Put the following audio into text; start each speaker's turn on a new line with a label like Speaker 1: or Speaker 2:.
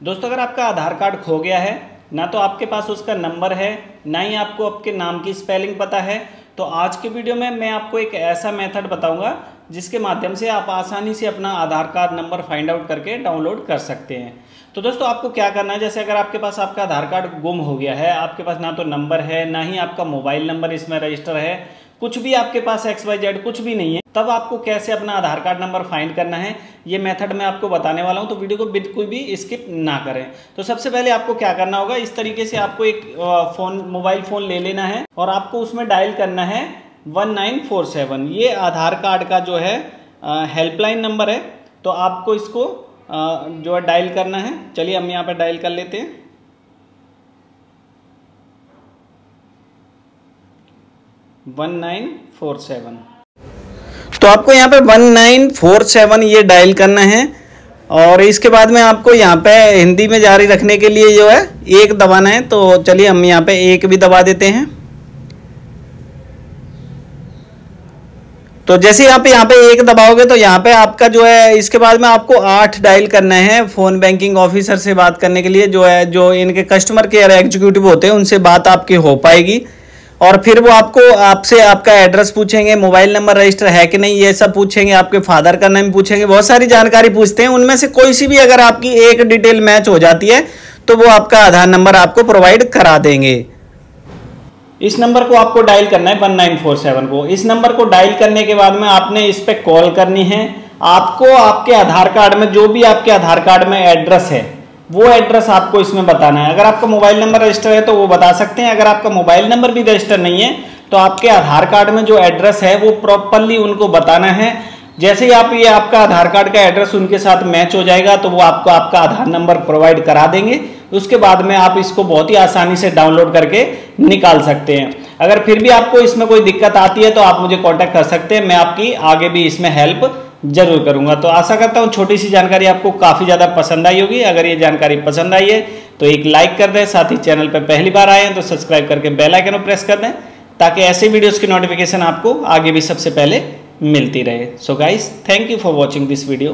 Speaker 1: दोस्तों, अगर आपका आधार कार्ड खो गया है, ना तो आपके पास उसका नंबर है, ना ही आपको आपके नाम की स्पेलिंग पता है। तो आज के वीडियो में मैं आपको एक ऐसा मेथड बताऊँगा जिसके माध्यम से आप आसानी से अपना Aadhaar card number find out करके डाउनलोड कर सकते हैं। तो दोस्तों, आपको क्या करना है? जैसे अगर आपके पास आपका आधार कार्ड गुम हो गया है, आपके पास ना तो नंबर है, ना ही आपका मोबाइल नंबर इसमें रजिस्टर है, कुछ भी आपके पास एक्स वाई जेड कुछ भी नहीं है, तब आपको कैसे अपना आधार कार्ड नंबर फाइंड करना है, ये मेथड मैं आपको बताने वाला हूँ। तो वीडियो को बिल्कुल भी स्किप ना करें। तो सबसे पहले आपको क्या करना होगा? इस तरीके से आपको एक फ़ोन, मोबाइल फ़ोन ले लेना है और आपको उसमें डायल करना है। वन नाइन फोर सेवन ये आधार कार्ड का जो है हेल्पलाइन नंबर है। तो आपको इसको आ, जो है डायल करना है। चलिए हम यहाँ पर डायल कर लेते हैं। वन नाइन फोर सेवन तो आपको यहाँ पे वन नाइन फोर सेवन ये डायल करना है। और इसके बाद में आपको यहाँ पे हिंदी में जारी रखने के लिए जो है एक दबाना है। तो चलिए हम यहाँ पे एक भी दबा देते हैं। तो जैसे आप यहाँ पे एक दबाओगे तो यहाँ पे आपका जो है, इसके बाद में आपको आठ डायल करना है फ़ोन बैंकिंग ऑफिसर से बात करने के लिए, जो है, जो इनके कस्टमर केयर एग्जीक्यूटिव होते हैं, उनसे बात आपकी हो पाएगी। और फिर वो आपको, आपसे आपका एड्रेस पूछेंगे मोबाइल नंबर रजिस्टर है कि नहीं, ये सब पूछेंगे, आपके फादर का नाम पूछेंगे, बहुत सारी जानकारी पूछते हैं। उनमें से कोई सी भी अगर आपकी एक डिटेल मैच हो जाती है तो वो आपका आधार नंबर आपको प्रोवाइड करा देंगे। इस नंबर को आपको डायल करना है वन नाइन फोर सेवन को। इस नंबर को डायल करने के बाद में आपने इस पर कॉल करनी है। आपको आपके आधार कार्ड में, जो भी आपके आधार कार्ड में एड्रेस है, वो एड्रेस आपको इसमें बताना है। अगर आपका मोबाइल नंबर रजिस्टर है तो वो बता सकते हैं। अगर आपका मोबाइल नंबर भी रजिस्टर नहीं है तो आपके आधार कार्ड में जो एड्रेस है, वो प्रॉपरली उनको बताना है। जैसे ही आप ये आपका आधार कार्ड का एड्रेस उनके साथ मैच हो जाएगा तो वो आपको आपका आधार नंबर प्रोवाइड करा देंगे। उसके बाद में आप इसको बहुत ही आसानी से डाउनलोड करके निकाल सकते हैं। अगर फिर भी आपको इसमें कोई दिक्कत आती है तो आप मुझे कॉन्टैक्ट कर सकते हैं। मैं आपकी आगे भी इसमें हेल्प ज़रूर करूँगा। तो आशा करता हूँ छोटी सी जानकारी आपको काफ़ी ज़्यादा पसंद आई होगी। अगर ये जानकारी पसंद आई है तो एक लाइक कर दें। साथ ही चैनल पर पहली बार आए हैं तो सब्सक्राइब करके बेल आइकन पर प्रेस कर दें, ताकि ऐसे वीडियोस की नोटिफिकेशन आपको आगे भी सबसे पहले मिलती रहे। So guys thank you for watching this video